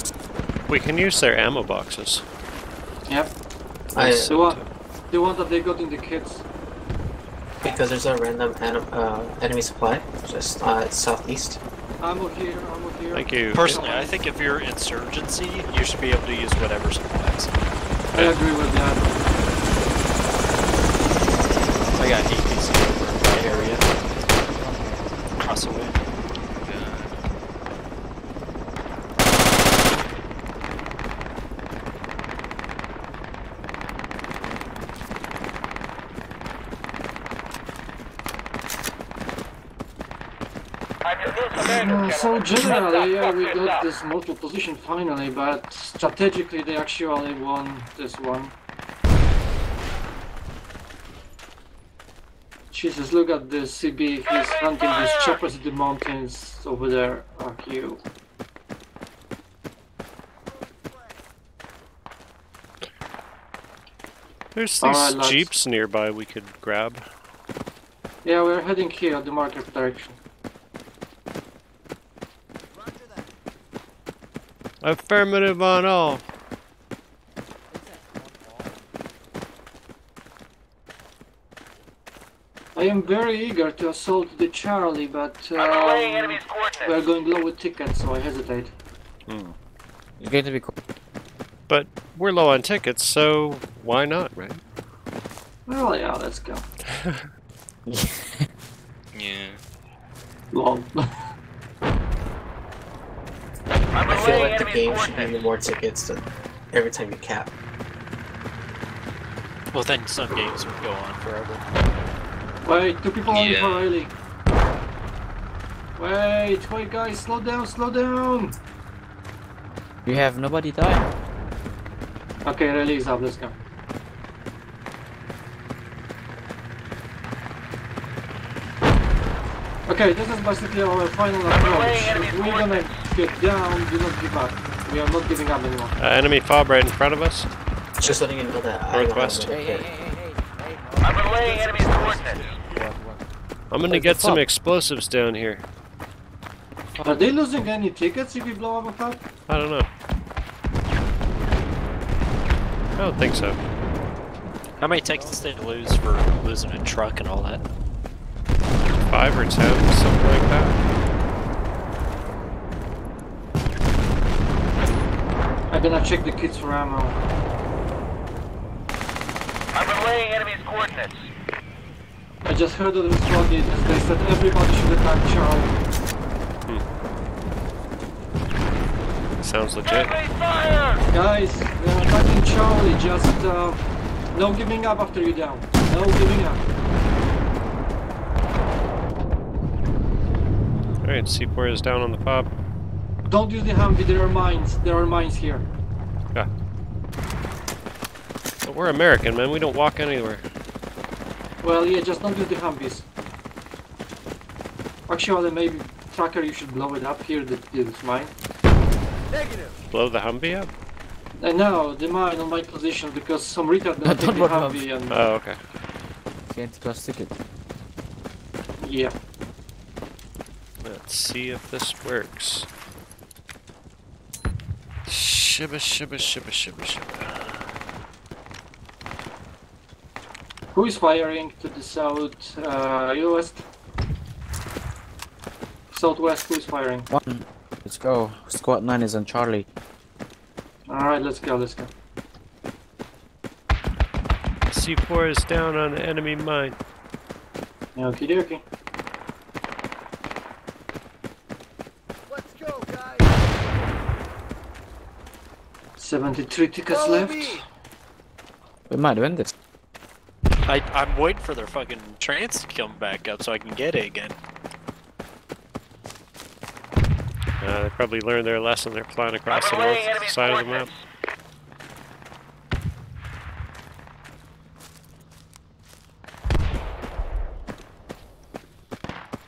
We can use their ammo boxes. Yep. I, The one, the one that they got in the kits. because there's a random uh, enemy supply just uh, southeast. Ammo here, ammo here. Thank you. Personally, I think if you're insurgency, you should be able to use whatever supplies. I agree with that. I got APC over in my area. Across the way. I'm your new commander, Uh, so generally, yeah, we got this multiple position finally, but strategically they actually won this one. Jesus, look at this CB, he's hunting these choppers in the mountains over there. Fuck you. There's these Alright, lads. jeeps nearby we could grab. Yeah, we're heading here, the market direction. Affirmative on all. I am very eager to assault the Charlie, but um, we're going low with tickets, so I hesitate. Hmm. It's going to be cool. But we're low on tickets, so why not, right? Well, yeah, let's go. Yeah. Long. I'm feel like the game should give you more tickets than every time you cap. Well, then some games would go on forever. Wait, two people only Yeah. for Riley. Wait, wait guys, slow down, slow down! You have nobody dying. Okay, Riley is up, let's go. Okay, this is basically our final approach. We're gonna get down, do not give up. We are not giving up anymore. Uh, enemy fob right in front of us. Just letting you know that I don't Northwest. Hey, hey, hey, hey, hey. I'm relaying enemy's coordinates. I'm gonna Where's get some explosives down here. Are they losing any tickets if we blow up a fob? I don't know. I don't think so. How many tickets did they lose for losing a truck and all that? Five or ten, something like that. Gonna check the kits for ammo. I'm relaying enemy's coordinates. I just heard of this floodgate as they said everybody should attack Charlie. Sounds legit. Guys, we're attacking Charlie, just uh, no giving up after you down. No giving up. Alright, C4 is down on the fob. Don't use the Humvee, there are mines. There are mines here. Yeah. But we're American, man. We don't walk anywhere. Well, yeah, just don't use the Humvees. Actually, maybe Tracker, you should blow it up here, the, this mine. Negative. Blow the Humvee up? Uh, no, the mine on my position, because some retard gonna Don't take the blow it up. And... Oh, okay. Can't plus ticket. yeah. Let's see if this works. Shibba shibba shibba shibba shibba. Who is firing to the south, uh, west? Southwest, who is firing? One. Let's go. Squad 9 is on Charlie. Alright, let's go, let's go. C4 is down on the enemy mine. Okie dokie. Let's go, guys. 73 tickets Follow left. me. We might win this. I, I'm waiting for their fucking trans to come back up so I can get it again. Uh, they probably learned their lesson. They're flying across the north side of the map.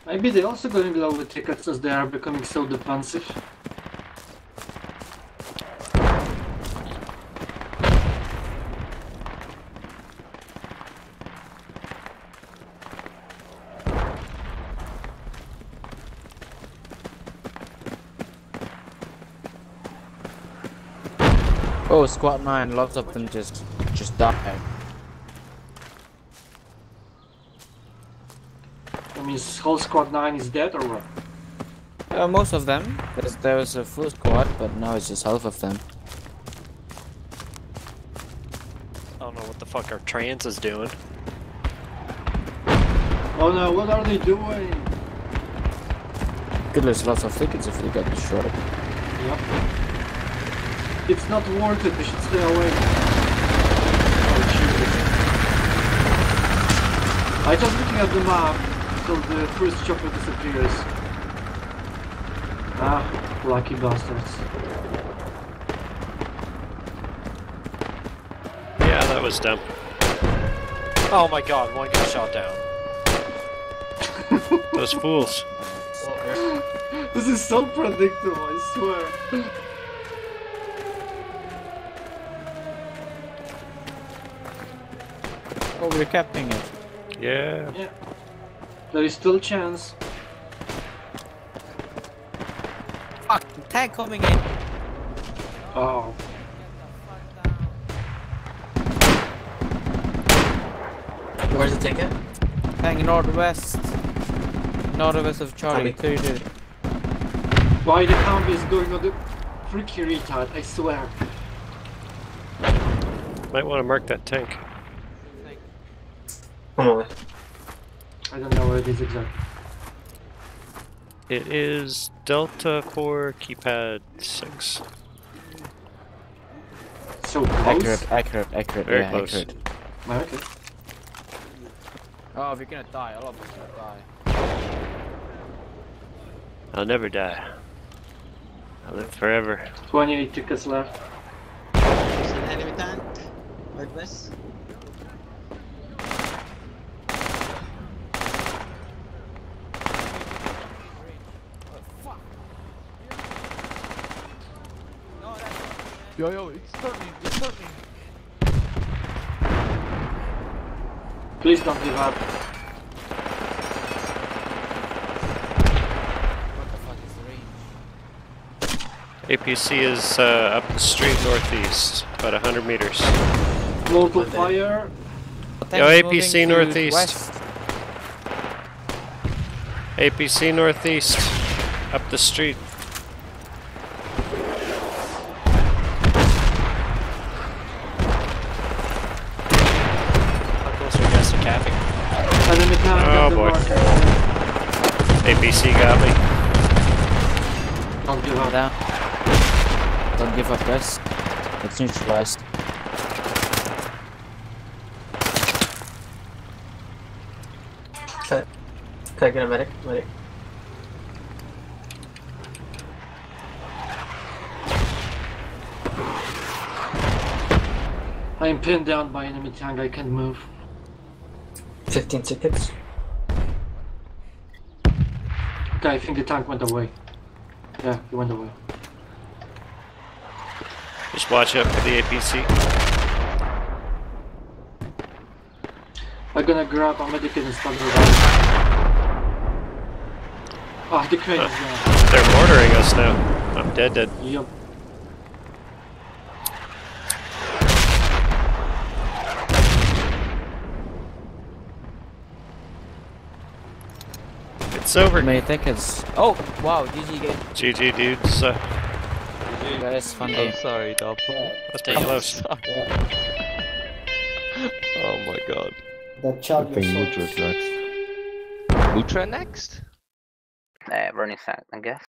Maybe they're also going low with tickets as they are becoming so defensive. Oh, squad nine. Lots of them just just died. I mean, whole squad 9 is dead or what? Uh, most of them. There's, there was a full squad, but now it's just half of them. I don't know what the fuck our trans is doing. Oh no, what are they doing? Could lose lots of tickets if they get destroyed. Yep. It's not worth it, we should stay away. Oh, Jesus. I just looking at the map until the first chopper disappears. Ah, lucky bastards. Yeah, that was dumb. Oh my god, one got shot down. Those fools. This is so predictable, I swear. We're capping it. Yeah. Yeah. There is still chance. Fuck, tank coming in. Oh. Where's the ticket? Tank northwest. Northwest of Charlie. Copy. Cleared it. Why the combi is going on the freaky retard, I swear. Might want to mark that tank. I'm. I don't know where it is exactly. It is Delta 4 keypad 6. So close. Accurate, accurate, accurate. Very yeah, close. accurate. Oh, okay. Oh, we're gonna die. All of us gonna die. I'll never die. I'll live forever. 28 tickets left. There's an enemy tank. Northwest. Yo, yo, it's turning, it's turning. Please don't give up. What the fuck is the range? APC is uh, up the street northeast, about 100 meters. Local fire. Yo, APC northeast. west. APC northeast, up the street. How close are you guys to capping? Enemy tank Oh, at the boy. marker. APC got me. Don't give up. Don't give up, guys. It's neutralized. Can can I get a medic? Medic. I am pinned down by enemy tank, I can't move. 15 seconds. Okay, I think the tank went away. Yeah, he went away. Just watch out for the APC. I'm gonna grab a medikit and start reviving. Ah, the crane is down. They're mortaring us now. I'm dead, dead. Yup. It's over. Many tickets. Oh, wow, GG game. GG, dudes. Uh, Guys, fun I'm sorry, Dub. that's pretty close. oh my god. That child I think Lutra's next. Lutra next? Uh, running set, I guess.